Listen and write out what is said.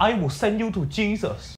I will send you to Jesus.